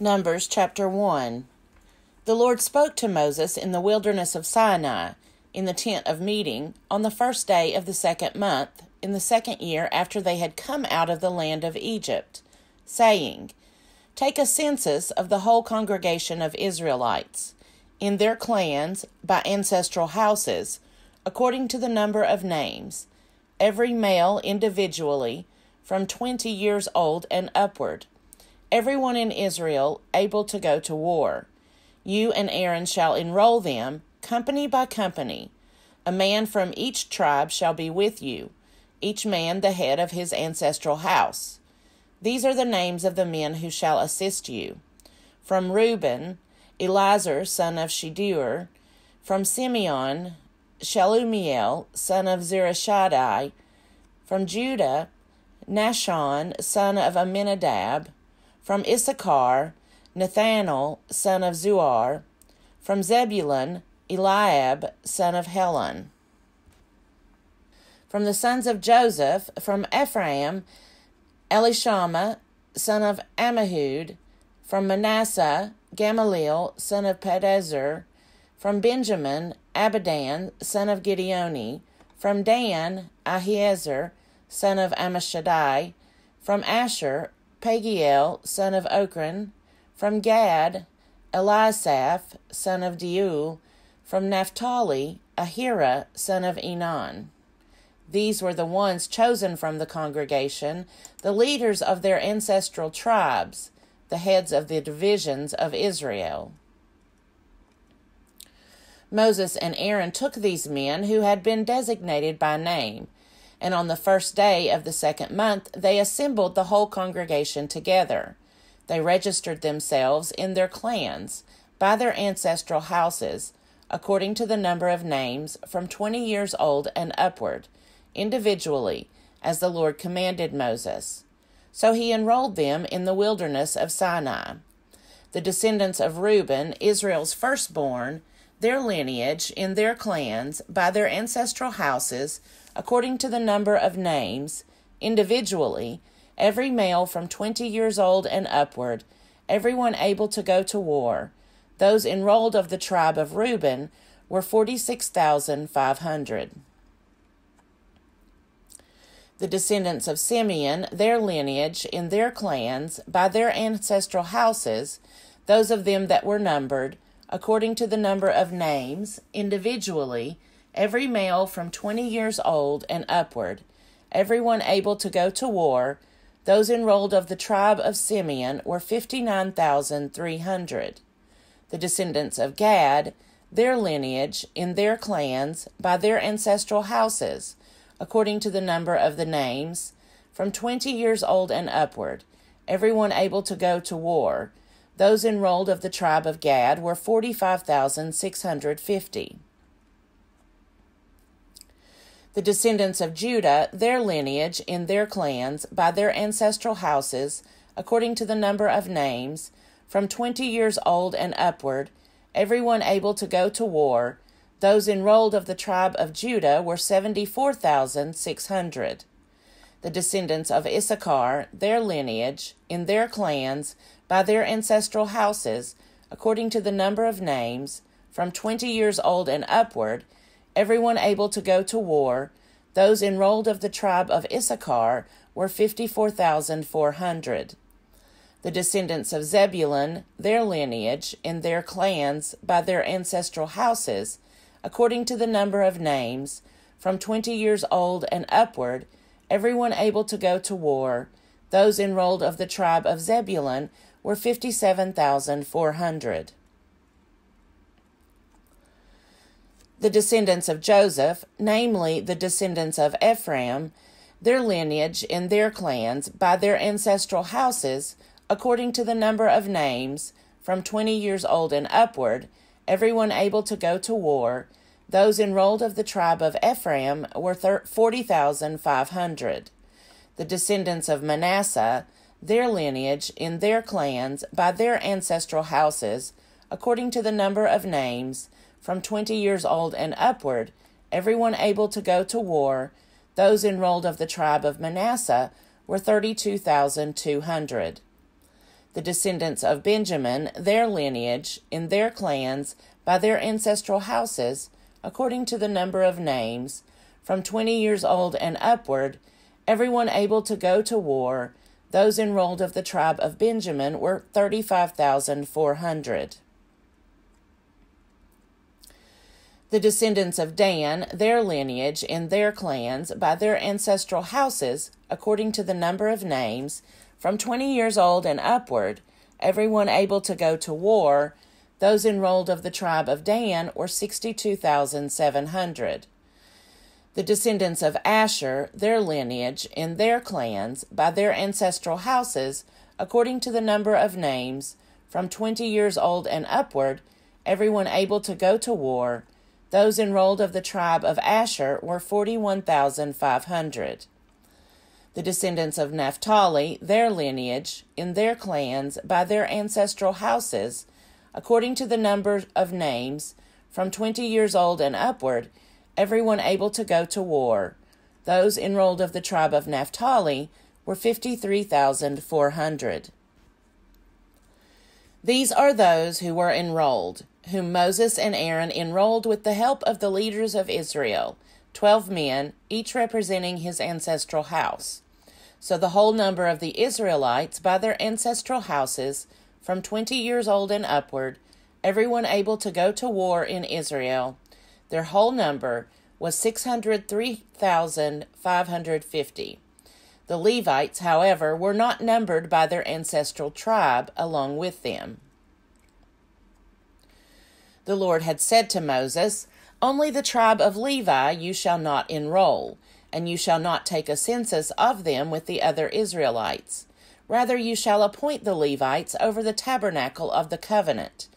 Numbers chapter 1 The Lord spoke to Moses in the wilderness of Sinai, in the tent of meeting, on the first day of the second month, in the second year after they had come out of the land of Egypt, saying, Take a census of the whole congregation of Israelites, in their clans, by ancestral houses, according to the number of names, every male individually, from twenty years old and upward everyone in Israel able to go to war. You and Aaron shall enroll them, company by company. A man from each tribe shall be with you, each man the head of his ancestral house. These are the names of the men who shall assist you. From Reuben, Elizur son of Shedeur. From Simeon, Shelumiel son of Zurishaddai. From Judah, Nahshon son of Amminadab. From Issachar, Nethanel, son of Zuar. From Zebulun, Eliab, son of Helon. From the sons of Joseph, from Ephraim, Elishama, son of Ammihud. From Manasseh, Gamaliel, son of Pedahzur. From Benjamin, Abidan, son of Gideoni. From Dan, Ahiezer, son of Ammishaddai. From Asher, Pagiel, son of Ochran, from Gad, Eliasaph, son of Deuel, from Naphtali, Ahira, son of Enan. These were the ones chosen from the congregation, the leaders of their ancestral tribes, the heads of the divisions of Israel. Moses and Aaron took these men who had been designated by name and on the first day of the second month they assembled the whole congregation together. They registered themselves in their clans by their ancestral houses, according to the number of names from twenty years old and upward, individually, as the Lord commanded Moses. So he enrolled them in the wilderness of Sinai. The descendants of Reuben, Israel's firstborn, their lineage in their clans by their ancestral houses according to the number of names, individually, every male from twenty years old and upward, everyone able to go to war. Those enrolled of the tribe of Reuben were 46,500. The descendants of Simeon, their lineage, in their clans, by their ancestral houses, those of them that were numbered, according to the number of names, individually, every male from 20 years old and upward, everyone able to go to war, those enrolled of the tribe of Simeon were 59,300. The descendants of Gad, their lineage, in their clans, by their ancestral houses, according to the number of the names, from 20 years old and upward, everyone able to go to war, those enrolled of the tribe of Gad were 45,650 the descendants of Judah, their lineage, in their clans, by their ancestral houses, according to the number of names, from twenty years old and upward, every one able to go to war, those enrolled of the tribe of Judah were seventy four thousand six hundred. The descendants of Issachar, their lineage, in their clans, by their ancestral houses, according to the number of names, from twenty years old and upward, everyone able to go to war, those enrolled of the tribe of Issachar were 54,400. The descendants of Zebulun, their lineage, and their clans, by their ancestral houses, according to the number of names, from twenty years old and upward, everyone able to go to war, those enrolled of the tribe of Zebulun were 57,400. the descendants of Joseph, namely the descendants of Ephraim, their lineage in their clans, by their ancestral houses, according to the number of names, from twenty years old and upward, everyone able to go to war, those enrolled of the tribe of Ephraim were 40,500. The descendants of Manasseh, their lineage in their clans, by their ancestral houses, according to the number of names, from twenty years old and upward, everyone able to go to war, those enrolled of the tribe of Manasseh were 32,200. The descendants of Benjamin, their lineage, in their clans, by their ancestral houses, according to the number of names, from twenty years old and upward, everyone able to go to war, those enrolled of the tribe of Benjamin were 35,400. The descendants of Dan, their lineage, and their clans, by their ancestral houses, according to the number of names, from twenty years old and upward, everyone able to go to war, those enrolled of the tribe of Dan were 62,700. The descendants of Asher, their lineage, in their clans, by their ancestral houses, according to the number of names, from twenty years old and upward, everyone able to go to war, those enrolled of the tribe of Asher were 41,500. The descendants of Naphtali, their lineage, in their clans, by their ancestral houses, according to the number of names, from twenty years old and upward, everyone able to go to war. Those enrolled of the tribe of Naphtali were 53,400. These are those who were enrolled whom Moses and Aaron enrolled with the help of the leaders of Israel, twelve men, each representing his ancestral house. So the whole number of the Israelites by their ancestral houses, from twenty years old and upward, everyone able to go to war in Israel, their whole number was 603,550. The Levites, however, were not numbered by their ancestral tribe along with them the Lord had said to Moses, Only the tribe of Levi you shall not enroll, and you shall not take a census of them with the other Israelites. Rather, you shall appoint the Levites over the tabernacle of the covenant,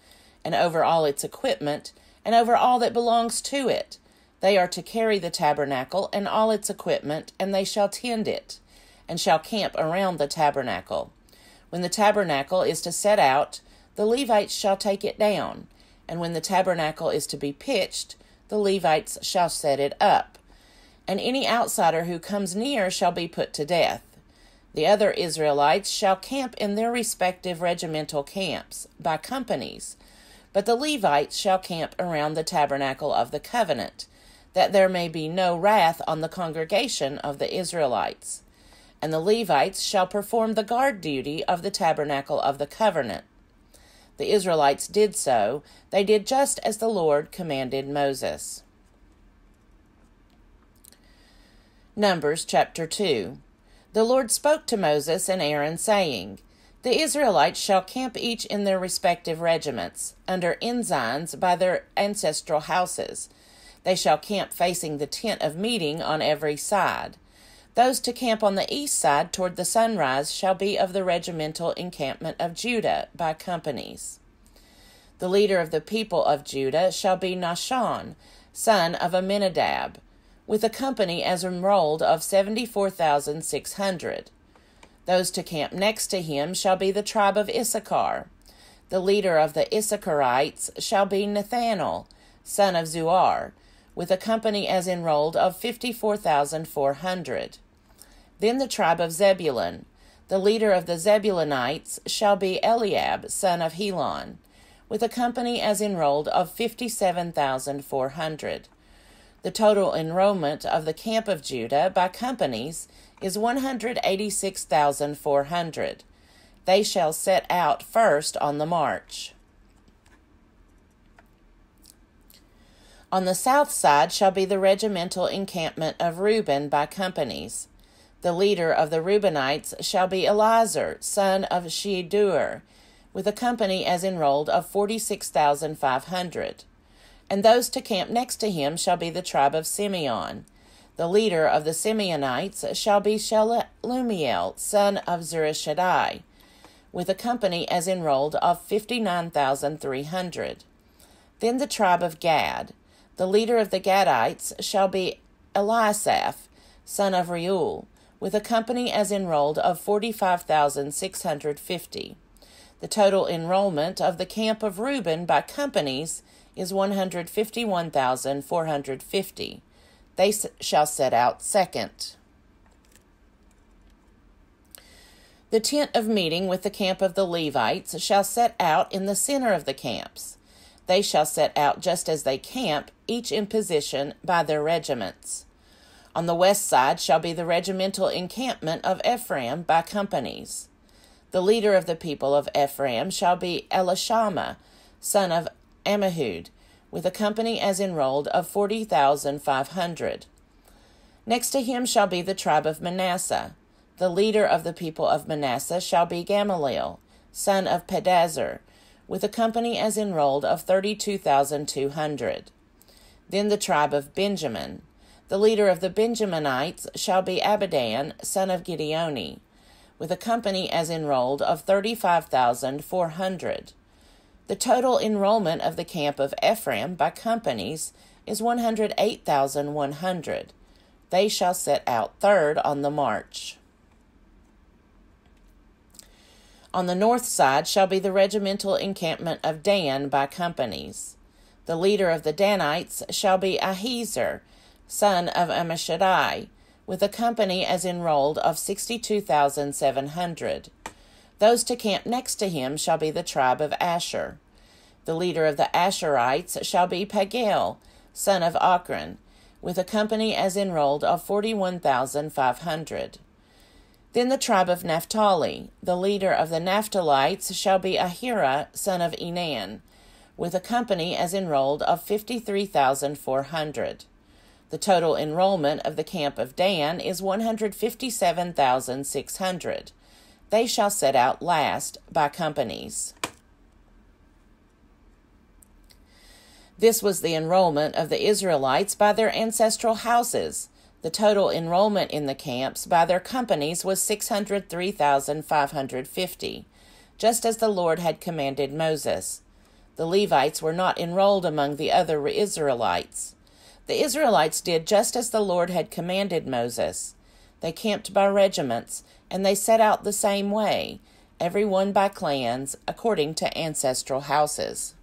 and over all its equipment, and over all that belongs to it. They are to carry the tabernacle and all its equipment, and they shall tend it, and shall camp around the tabernacle. When the tabernacle is to set out, the Levites shall take it down and when the tabernacle is to be pitched, the Levites shall set it up. And any outsider who comes near shall be put to death. The other Israelites shall camp in their respective regimental camps, by companies. But the Levites shall camp around the tabernacle of the covenant, that there may be no wrath on the congregation of the Israelites. And the Levites shall perform the guard duty of the tabernacle of the covenant the Israelites did so. They did just as the Lord commanded Moses. Numbers chapter 2 The Lord spoke to Moses and Aaron, saying, the Israelites shall camp each in their respective regiments, under ensigns by their ancestral houses. They shall camp facing the tent of meeting on every side. Those to camp on the east side toward the sunrise shall be of the regimental encampment of Judah by companies. The leader of the people of Judah shall be Nahshon, son of Amminadab, with a company as enrolled of 74,600. Those to camp next to him shall be the tribe of Issachar. The leader of the Issacharites shall be Nethanel, son of Zuar, with a company as enrolled of 54,400. Then the tribe of Zebulun. The leader of the Zebulunites shall be Eliab, son of Helon, with a company as enrolled of 57,400. The total enrollment of the Camp of Judah by companies is 186,400. They shall set out first on the march. On the south side shall be the regimental encampment of Reuben by companies. The leader of the Reubenites shall be Elazar, son of Shedeur, with a company as enrolled of 46,500. And those to camp next to him shall be the tribe of Simeon. The leader of the Simeonites shall be Shelumiel, son of Zurishaddai, with a company as enrolled of fifty nine thousand three hundred. Then the tribe of Gad. The leader of the Gadites shall be Eliasaph, son of Reuel, with a company as enrolled of 45,650. The total enrollment of the camp of Reuben by companies is 151,450. They shall set out second. The tent of meeting with the camp of the Levites shall set out in the center of the camps. They shall set out just as they camp, each in position by their regiments. On the west side shall be the regimental encampment of Ephraim by companies. The leader of the people of Ephraim shall be Elishama, son of Ammihud, with a company as enrolled of 40,500. Next to him shall be the tribe of Manasseh. The leader of the people of Manasseh shall be Gamaliel, son of Pedahzur, with a company as enrolled of 32,200. Then the tribe of Benjamin. The leader of the Benjaminites shall be Abidan, son of Gideoni, with a company as enrolled of 35,400. The total enrollment of the camp of Ephraim by companies is 108,100. They shall set out third on the march. On the north side shall be the regimental encampment of Dan by companies. The leader of the Danites shall be Ahiezer, son of Ammishaddai, with a company as enrolled of 62,700. Those to camp next to him shall be the tribe of Asher. The leader of the Asherites shall be Pagiel, son of Ochran, with a company as enrolled of 41,500. Then the tribe of Naphtali, the leader of the Naphtalites shall be Ahira, son of Enan, with a company as enrolled of 53,400. The total enrollment of the camp of Dan is 157,600 they shall set out last by companies. This was the enrollment of the Israelites by their ancestral houses. The total enrollment in the camps by their companies was 603,550, just as the Lord had commanded Moses. The Levites were not enrolled among the other Israelites. The Israelites did just as the Lord had commanded Moses. They camped by regiments and they set out the same way, every one by clans, according to ancestral houses.